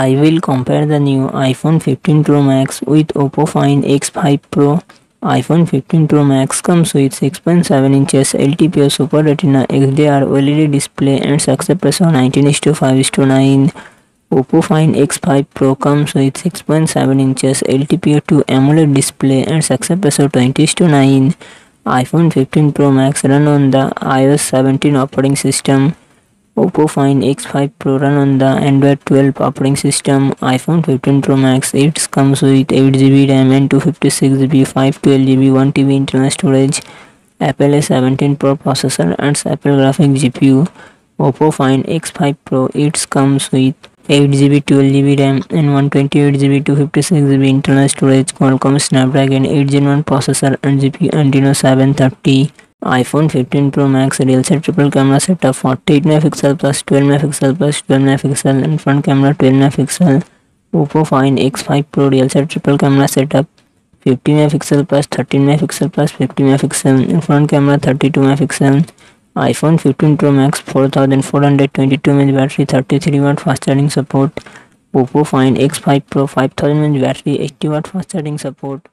I will compare the new iPhone 15 Pro Max with Oppo Find X5 Pro. iPhone 15 Pro Max comes with 6.7 inches LTPO Super Retina XDR OLED display and aspect ratio 19:5:9. Oppo Find X5 Pro comes with 6.7 inches LTPO2 AMOLED display and aspect ratio 20:9. iPhone 15 Pro Max run on the iOS 17 operating system. Oppo Find X5 Pro run on the Android 12 operating system. iPhone 15 Pro Max it comes with 8GB RAM and 256GB, 512GB, 1TB internal storage. Apple A17 Pro processor and Apple graphic GPU. Oppo Find X5 Pro it comes with 8GB, 12GB RAM and 128GB, 256GB internal storage. Qualcomm Snapdragon 8 Gen 1 processor and GPU Adreno 730 iPhone 15 pro max real set triple camera setup forty eight megapixel plus twelve megapixel plus twelve megapixel and front camera twelve megapixel Oppo Find X five pro real set triple camera setup fifty megapixel plus thirteen megapixel plus fifty megapixel and front camera thirty two megapixel iPhone 15 pro max 4422 mAh battery 33 watt fast charging support Oppo Find X five pro 5000 mAh battery 80 watt fast charging support